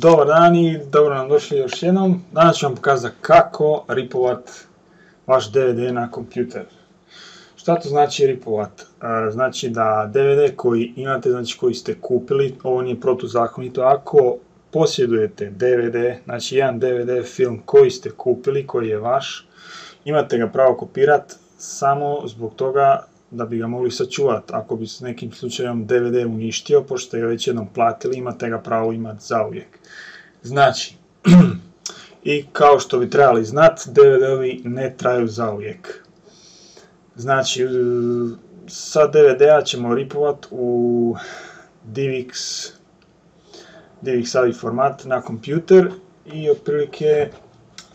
Dobar dan i dobro nam došli još jednom. Danas ću vam pokazati kako ripovat vaš DVD na kompjuter. Šta to znači ripovat? E, znači da DVD koji imate, znači koji ste kupili, ovo nije protuzakonito, ako posjedujete DVD, znači jedan DVD film koji ste kupili, koji je vaš, imate ga pravo kopirati samo zbog toga da bi ga mogli sačuvati. Ako bi s nekim slučajem DVD uništio, pošto ga već jednom platili, imate ga pravo imati zauvijek. Znači, i kao što bi trebali znati, DVD-ovi ne traju zauvijek. Znači, sa DVD-a ćemo ripovat u DivX, DivX format na kompjuter i otprilike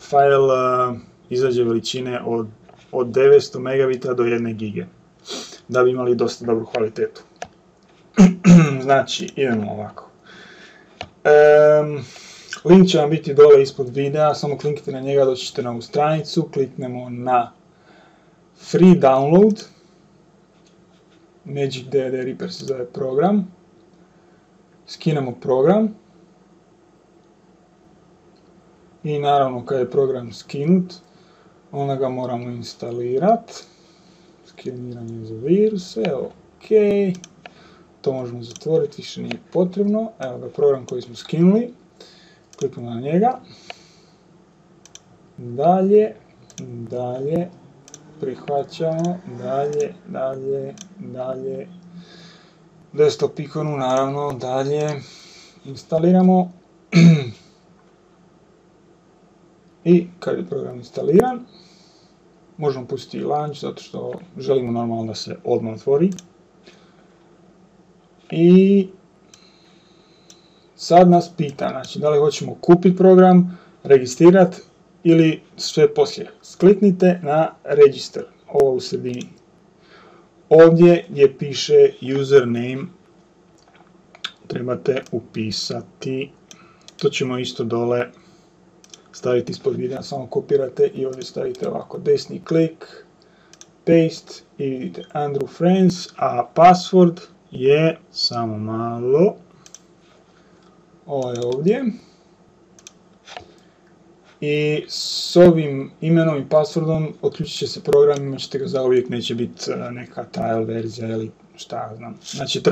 file izađe veličine od, od 900 megabita do 1 gige da bi imali dosta dobru kvalitetu. znači, idemo ovako. link će vam biti dole ispod videa, samo kliknite na njega, doći ćete na ovu stranicu, kliknemo na free download, Magic DVD Reaper se zove program, skinemo program i naravno kad je program skinut, onda ga moramo instalirati skeniranje za viruse, ok. To možemo zatvoriti, više nije potrebno. Evo ga program koji smo skinuli. Kliknemo na njega. Dalje, dalje, prihvaćamo, dalje, dalje, dalje. Desktop ikonu, naravno, dalje. Instaliramo. I kad je program instaliran, možemo pustiti i launch zato što želimo normalno da se odmah otvori. I sad nas pita, znači da li hoćemo kupiti program, registrirati ili sve poslije. Skliknite na register, ovo u sredini. Ovdje gdje piše username trebate upisati, to ćemo isto dole staviti ispod videa, samo kopirate i ovdje stavite ovako. Desni klik, paste i vidite. Andrew Friends, a password je samo malo. Ovo je ovdje. I s ovim imenom i passwordom otključit će se program, imat ćete ga za uvijek, neće biti e, neka trial verzija ili šta znam. Znači,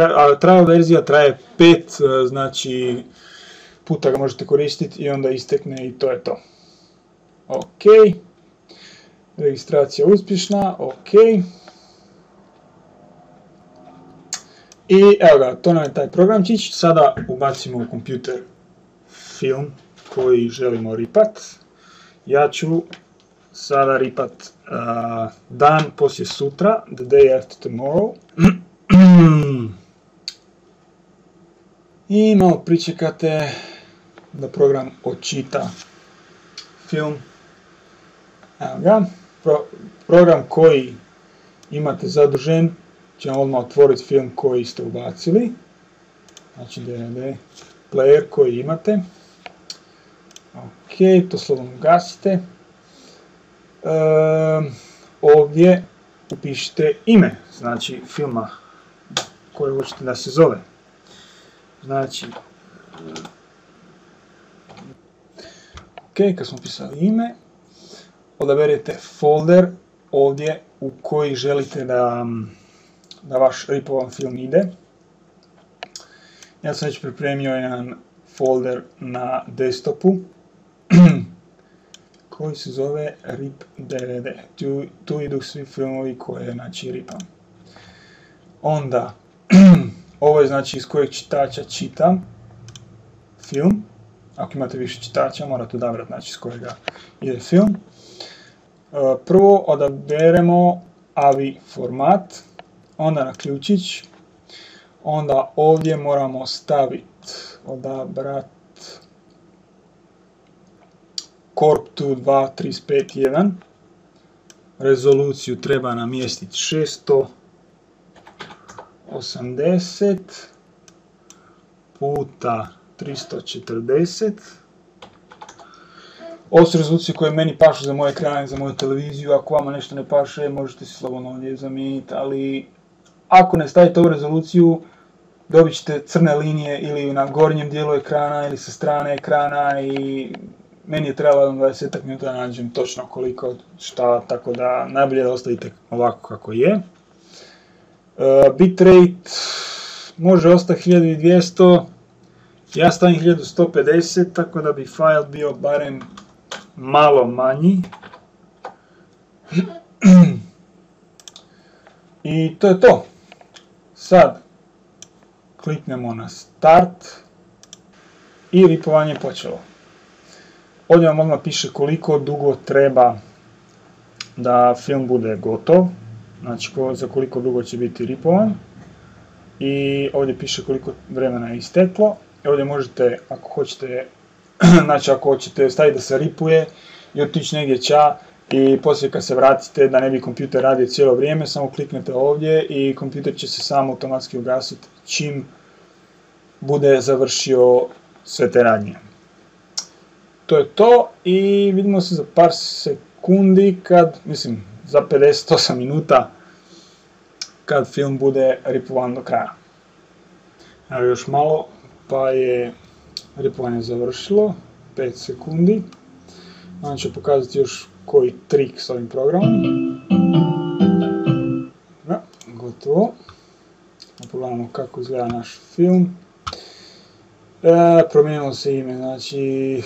trial verzija traje pet, e, znači puta ga možete koristiti i onda istekne i to je to. Ok. Registracija uspješna, ok. I evo ga, to nam je taj programčić. Sada ubacimo u kompjuter film koji želimo ripat. Ja ću sada ripat dan poslije sutra, the day after tomorrow. I malo pričekate da program očita film. Evo ga. program koji imate zadužen će odmah otvoriti film koji ste ubacili. Znači DVD player koji imate. Ok, to slobodno gasite. ovdje upišite ime, znači filma koji hoćete da se zove. Znači, kad smo pisali ime, odaberete folder ovdje u koji želite da, da vaš ripovan film ide. Ja sam već pripremio jedan folder na desktopu koji se zove RIP DVD. Tu, tu idu svi filmovi koje znači ripam. Onda, ovo je znači iz kojeg čitača čitam film ako imate više čitača, morate odabrati znači, s kojega ide film. E, prvo odaberemo AVI format, onda na ključić, onda ovdje moramo staviti, odabrati Corp 2 2.35.1, rezoluciju treba namjestiti 680 puta 340. Ovo su rezolucije koje meni pašu za moje ekrane, za moju televiziju. Ako vama nešto ne paše, možete si slobodno ovdje zamijeniti, ali ako ne stavite ovu rezoluciju, dobit ćete crne linije ili na gornjem dijelu ekrana ili sa strane ekrana i meni je trebalo 20 minuta da nađem točno koliko šta, tako da najbolje da ostavite ovako kako je. Uh, bitrate može ostati 1200, ja stavim 1150, tako da bi file bio barem malo manji. I to je to. Sad kliknemo na start i ripovanje je počelo. Ovdje vam odmah piše koliko dugo treba da film bude gotov, znači za koliko dugo će biti ripovan. I ovdje piše koliko vremena je isteklo. Ovdje možete, ako hoćete, znači ako hoćete staviti da se ripuje i otići negdje ča i poslije kad se vratite da ne bi kompjuter radio cijelo vrijeme, samo kliknete ovdje i kompjuter će se sam automatski ugasiti čim bude završio sve te radnje. To je to i vidimo se za par sekundi kad, mislim, za 58 minuta kad film bude ripovan do kraja. Evo još malo, pa je ripovanje završilo, 5 sekundi. Onda ću pokazati još koji trik s ovim programom. Da, gotovo. Pogledamo kako izgleda naš film. E, promijenilo se ime, znači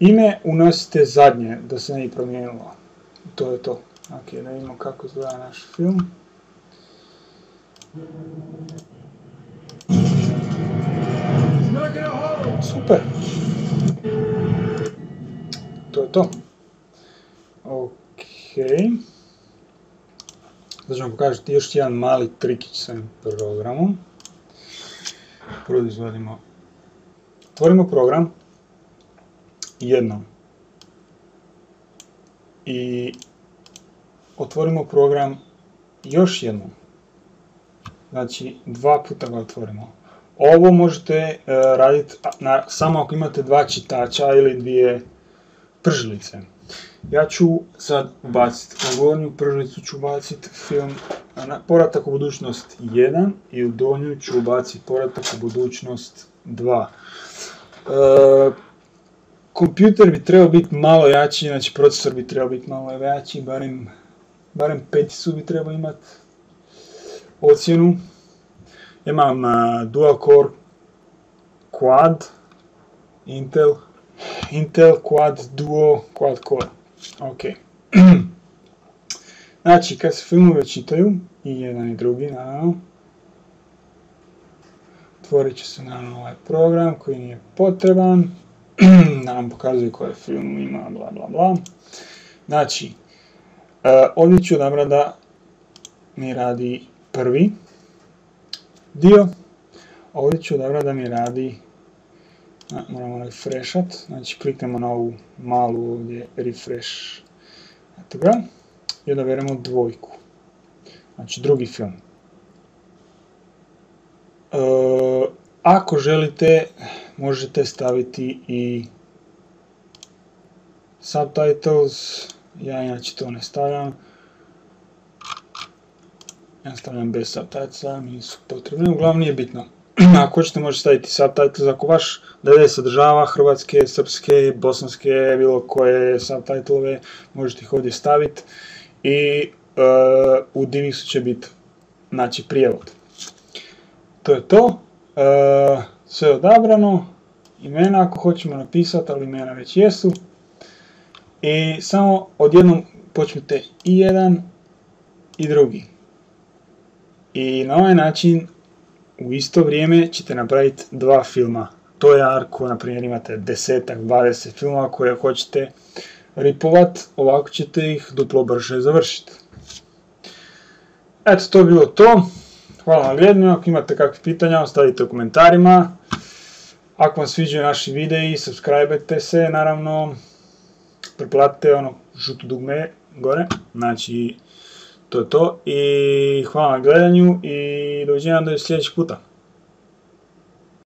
ime unosite zadnje da se ne bi promijenilo. To je to. Ok, da vidimo kako izgleda naš film. Super. To je to. Ok. Sada ćemo pokažiti još jedan mali trikić s ovim programom. Prvo izvodimo. Otvorimo program jednom. I otvorimo program još jednom. Znači, dva puta ga otvorimo. Ovo možete e, raditi samo ako imate dva čitača ili dvije pržilice. Ja ću sad ubaciti, u gornju pržilicu ću ubaciti film Poratak u budućnost 1 i u donju ću ubaciti Poratak u budućnost 2. E, kompjuter bi trebao biti malo jači, znači procesor bi trebao biti malo jači, barem, barem petisu bi trebao imati ocjenu. Imam dual core quad, Intel, Intel quad duo quad core. Ok. znači, kad se filmove čitaju, i jedan i drugi, naravno, otvorit će se naravno ovaj program koji nije potreban, nam pokazuje koje film ima, bla bla bla. Znači, e, ovdje ću odabrati da mi radi prvi dio. Ovdje ću odabrati da mi radi, moramo refreshat, znači kliknemo na ovu malu ovdje refresh. Eto ga. I odaberemo dvojku. Znači drugi film. E, ako želite, možete staviti i subtitles, ja inače to ne stavljam. Ja stavljam bez subtitlesa, mi su potrebni, uglavnom nije bitno. Ako hoćete možete staviti subtitles, ako vaš DVD sadržava hrvatske, srpske, bosanske, bilo koje subtitlove, možete ih ovdje staviti i uh, u Divisu će biti znači, prijevod. To je to. Uh, sve odabrano, imena ako hoćemo napisati, ali imena već jesu. I samo odjednom počnete i jedan i drugi. I na ovaj način u isto vrijeme ćete napraviti dva filma. To je ako, na primjer, imate desetak, 20 filmova koje hoćete ripovat, ovako ćete ih duplo brže završiti. Eto, to je bilo to. Hvala na gledanju, ako imate kakve pitanja, ostavite u komentarima. Ako vam sviđaju naši videi, subscribe se, naravno, preplatite ono žuto dugme gore, znači to je to i hvala na gledanju i doviđenja do sljedećeg puta.